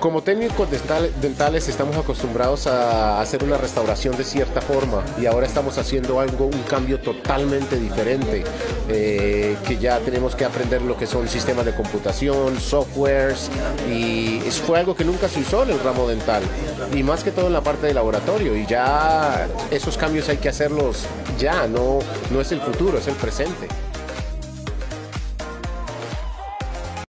como técnicos dentales estamos acostumbrados a hacer una restauración de cierta forma y ahora estamos haciendo algo, un cambio totalmente diferente, eh, que ya tenemos que aprender lo que son sistemas de computación, softwares y fue algo que nunca se usó en el ramo dental y más que todo en la parte de laboratorio y ya esos cambios hay que hacerlos ya, no, no es el futuro, es el presente.